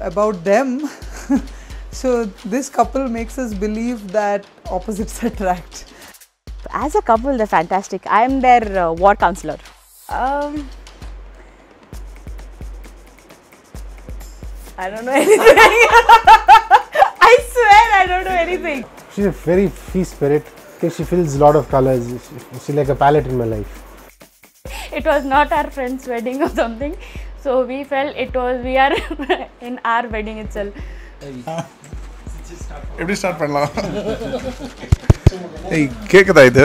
about them. so this couple makes us believe that opposites attract. As a couple, they're fantastic. I am their uh, ward counselor. Um, I don't know anything. I swear I don't know anything. She's a very free spirit. Okay, she feels a lot of colors. She's like a palette in my life. It was not our friend's wedding or something. So we felt it was, we are in our wedding itself. எப்படி start பண்ணலாம் ஏய் கேக்குதா இது